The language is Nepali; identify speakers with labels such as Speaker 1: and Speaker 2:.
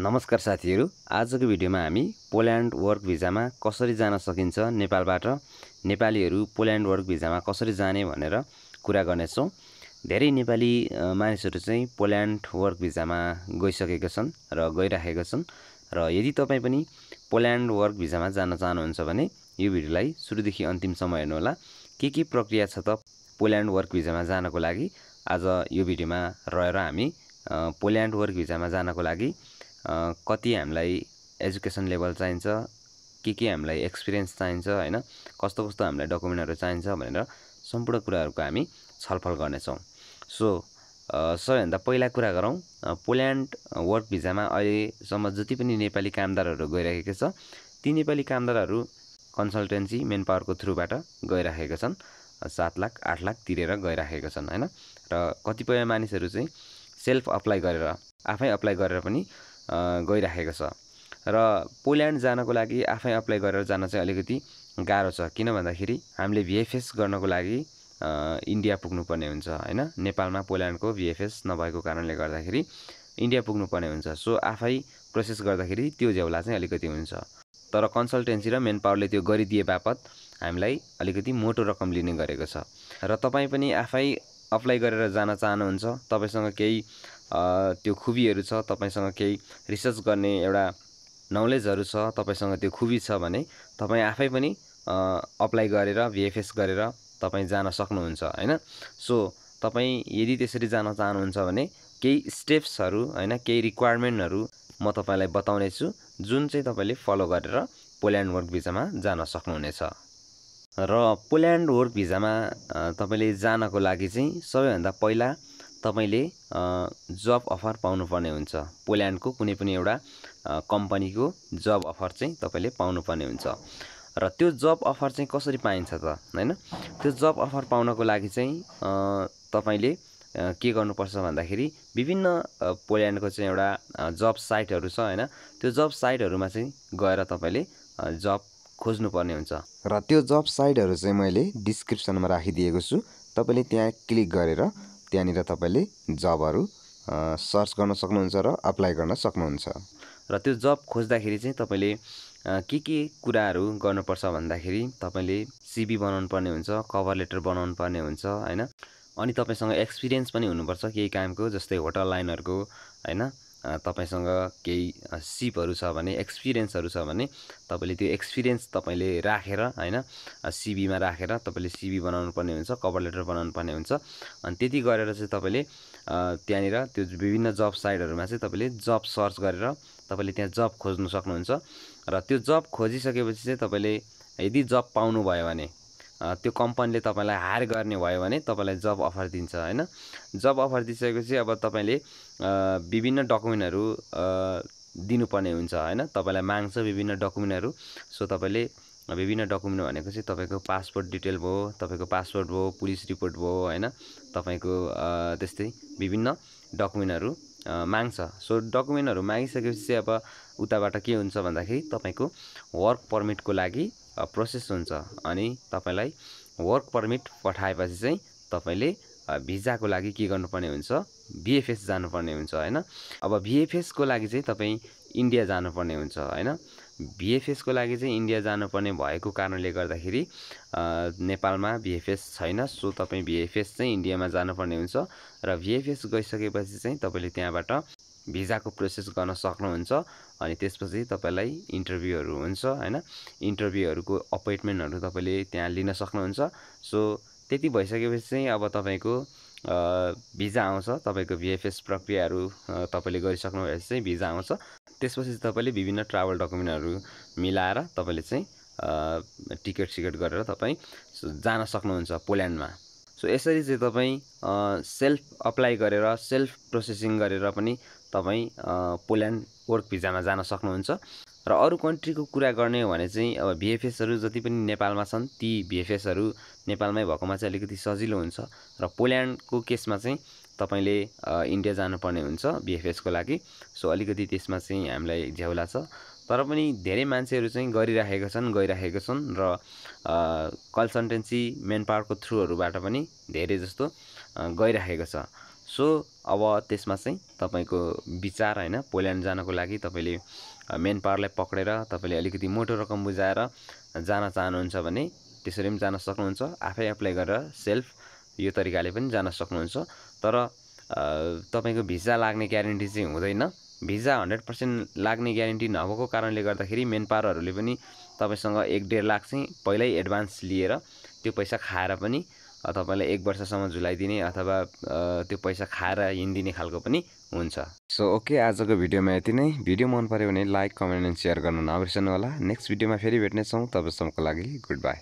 Speaker 1: नमस्कार साथीहरू। आजको भिडियोमा हामी पोल्यान्ड वर्क भिजामा कसरी जान सकिन्छ नेपालबाट नेपालीहरू पोल्यान्ड वर्क भिजामा कसरी जाने भनेर कुरा गर्नेछौँ। धेरै नेपाली मानिसहरू चाहिँ पोल्यान्ड वर्क भिजामा गइसकेका छन् र गइराखेका छन् र यदि तपाईँ पनि पोल्यान्ड वर्क भिजामा जान चाहनुहुन्छ भने यो भिडियोलाई सुरुदेखि अन्तिमसम्म हेर्नुहोला के के प्रक्रिया छ त पोल्यान्ड वर्क भिजामा जानको लागि? आज यो भिडियोमा रहेर हामी पोल्यान्ड वर्क भिजामा जानको लागि कति हामीलाई एजुकेसन लेभल चाहिन्छ के के हामीलाई एक्सपिरियन्स चाहिन्छ होइन? कस्तो कस्तो हामीलाई डकुमेन्टहरू चाहिन्छ भनेर सम्पूर्ण कुराहरूको हामी छलफल गर्नेछौँ। सो सबैभन्दा पहिला कुरा गरौँ पोल्यान्ड वर्क भिजामा अहिलेसम्म जति पनि नेपाली कामदारहरू गइरहेको छ ती नेपाली कामदारहरू कन्सल्टेन्सी मेन पावरको थ्रुबाट गइराखेका छन्। सात लाख आठ लाख तिरेर गइराखेका छन् होइन? र कतिपय मानिसहरू चाहिँ सेल्फ अप्लाई गरेर आफै अप्लाई गरेर पनि गइराखेको छ। र पोल्यान्ड जानको लागि आफै अप्लाई गरेर जान चाहिँ अलिकति गाह्रो छ। किन भन्दाखेरि हामीले भिएफएस गर्नको लागि इन्डिया पुग्नुपर्ने हुन्छ होइन? नेपालमा पोल्यान्डको भिएफएस नभएको कारणले गर्दाखेरि इन्डिया पुग्नुपर्ने हुन्छ। सो आफै प्रोसेस गर्दाखेरि त्यो झ्याउला चाहिँ अलिकति हुन्छ। तर कन्सल्टेन्सी र मेन पावरले त्यो गरिदिए बापत हामीलाई अलिकति मोटो रकम लिने गरेको छ। र तपाईँ पनि आफै अप्लाई गरेर जान चाहनुहुन्छ तपाईँसँग केही त्यो खुबीहरू छ तपाईँसँग केही रिसर्च गर्ने एउटा नलेजहरू छ तपाईँसँग त्यो खुबी छ भने तपाईँ आफै पनि अप्लाई गरेर भिएफएस गरेर तपाईँ जान सक्नुहुन्छ होइन? सो तपाईँ यदि त्यसरी जान चाहनुहुन्छ भने केही स्टेप्सहरू होइन? केही रिक्वायरमेन्टहरू म तपाईँलाई बताउने छु जुन चाहिँ तपाईँले फलो गरेर पोल्यान्ड वर्क भिजामा जान सक्नुहुनेछ। र पोल्यान्ड वर्क भिजामा तपाईँले जानको लागि चाहिँ सबैभन्दा पहिला तपाईँले जब अफर पाउनुपर्ने हुन्छ। पोल्यान्डको कुनै पनि एउटा कम्पनीको जब अफर चाहिँ तपाईँले पाउनुपर्ने हुन्छ। र त्यो जब अफर चाहिँ कसरी पाइन्छ त होइन? त्यो जब अफर पाउनको लागि चाहिँ तपाईँले के गर्नुपर्छ भन्दाखेरि विभिन्न पोल्यान्डको चाहिँ एउटा जब साइटहरू छ होइन? त्यो जब साइटहरूमा चाहिँ गएर तपाईँले जब खोज्नुपर्ने हुन्छ।
Speaker 2: र त्यो जब साइटहरू चाहिँ मैले डिस्क्रिप्सनमा राखिदिएको छु। तपाईँले त्यहाँ क्लिक गरेर त्यहाँनिर तपाईँले जबहरू सर्च गर्न सक्नुहुन्छ र अप्लाई गर्न सक्नुहुन्छ।
Speaker 1: र त्यो जब खोज्दाखेरि चाहिँ तपाईँले के के कुराहरू गर्नुपर्छ भन्दाखेरि तपाईँले सिबी बनाउनु पर्ने हुन्छ कभर लेटर बनाउनु पर्ने हुन्छ होइन? अनि तपाईँसँग एक्सपिरियन्स पनि हुनुपर्छ केही कामको जस्तै होटल लाइनहरूको होइन? तपाईँसँग केही सिपहरू छ भने एक्सपिरियन्सहरू छ भने तपाईँले त्यो एक्सपिरियन्स तपाईँले राखेर होइन सिबीमा राखेर तपाईँले सिबी बनाउनु पर्ने हुन्छ कभर लेटर बनाउनु पर्ने हुन्छ। अनि त्यति गरेर चाहिँ तपाईँले त्यहाँनिर त्यो विभिन्न जब साइटहरूमा चाहिँ तपाईँले जब सर्च गरेर तपाईँले त्यहाँ जब खोज्नु सक्नुहुन्छ। र त्यो जब खोजिसकेपछि चाहिँ तपाईँले यदि जब पाउनुभयो भने त्यो कम्पनीले तपाईँलाई हायर गर्ने भयो भने तपाईँलाई जब अफर दिन्छ होइन? जब अफर दिइसकेपछि अब तपाईँले विभिन्न डकुमेन्टहरू दिनुपर्ने हुन्छ होइन? तपाईँलाई माग्छ विभिन्न डकुमेन्टहरू। सो तपाईँले विभिन्न डकुमेन्ट भनेको चाहिँ तपाईँको पासपोर्ट डिटेल भयो तपाईँको पासपोर्ट भयो पुलिस रिपोर्ट भयो होइन? तपाईँको त्यस्तै विभिन्न डकुमेन्टहरू माग्छ। सो डकुमेन्टहरू मागिसकेपछि चाहिँ अब उताबाट के हुन्छ भन्दाखेरि तपाईँको वर्क पर्मिटको लागि प्रोसेस हुन्छ। अनि तपाईँलाई वर्क पर्मिट पठाएपछि चाहिँ तपाईँले भिजाको लागि के गर्नुपर्ने हुन्छ? भिएफएस जानुपर्ने हुन्छ होइन? अब भिएफएसको लागि चाहिँ तपाईँ इन्डिया जानुपर्ने हुन्छ होइन? भिएफएसको लागि चाहिँ इन्डिया जानुपर्ने भएको कारणले गर्दाखेरि नेपालमा भिएफएस छैन। सो तपाईँ भिएफएस चाहिँ इन्डियामा जानुपर्ने हुन्छ र भिएफएस गइसकेपछि चाहिँ तपाईँले त्यहाँबाट भिजाको प्रोसेस गर्न सक्नुहुन्छ अनि त्यसपछि तपाईँलाई इन्टरभ्यूहरू हुन्छ होइन? इन्टरभ्यूहरूको अपोइन्टमेन्टहरू तपाईँले त्यहाँ लिन सक्नुहुन्छ। सो त्यति भइसकेपछि चाहिँ अब तपाईँको भिजा आउँछ। तपाईँको भिएफएस प्रक्रियाहरू तपाईँले गरिसक्नु भएपछि चाहिँ भिजा आउँछ। त्यसपछि तपाईँले विभिन्न ट्राभल डकुमेन्टहरू मिलाएर तपाईँले चाहिँ टिकट सिकट गरेर तपाईँ जान सक्नुहुन्छ पोल्यान्डमा। सो यसरी चाहिँ तपाईँ सेल्फ अप्लाई गरेर सेल्फ प्रोसेसिङ गरेर पनि तपाईँ पोल्यान्ड वर्क भिजामा जान सक्नुहुन्छ। र अरू कन्ट्रीको कुरा गर्ने हो भने चाहिँ अब भिएफएसहरू जति पनि नेपालमा छन् ती भिएफएसहरू नेपालमै भएकोमा चाहिँ अलिकति सजिलो हुन्छ। र पोल्यान्डको केसमा चाहिँ तपाईँले इन्डिया जानुपर्ने हुन्छ भिएफएसको लागि। सो अलिकति त्यसमा चाहिँ हामीलाई झ्याउला छ। तर पनि धेरै मान्छेहरू चाहिँ गरिराखेका छन् गइराखेका छन् र कन्सल्टेन्सी मेन पावरको थ्रुहरूबाट पनि धेरै जस्तो गइराखेको छ। सो अब त्यसमा चाहिँ तपाईँको विचार होइन पोल्यान्ड जानको लागि तपाईँले मेन पावरलाई पक्रेर तपाईँले अलिकति मोटो रकम बुझाएर जान चाहनुहुन्छ भने त्यसरी पनि जान सक्नुहुन्छ आफै एप्लाई गरेर सेल्फ यो तरिकाले पनि जान सक्नुहुन्छ। तर तपाईँको भिजा लाग्ने ग्यारेन्टी चाहिँ हुँदैन। भिजा हन्ड्रेड पर्सेन्ट लाग्ने ग्यारेन्टी नभएको कारणले गर्दाखेरि मेन पावरहरूले पनि तपाईँसँग एक डेढ लाख चाहिँ पहिल्यै एडभान्स लिएर त्यो पैसा खाएर पनि तपाईँलाई एक वर्षसम्म झुलाइदिने अथवा त्यो पैसा खाएर हिँडिदिने खालको पनि हुन्छ।
Speaker 2: सो ओके आजको भिडियोमा यति नै। भिडियो मन पऱ्यो भने लाइक कमेन्ट एन्ड सेयर गर्न नबिर्सनु होला नेक्स्ट भिडियोमा फेरि भेट्नेछौँ। तबसम्मको लागि गुड बाई।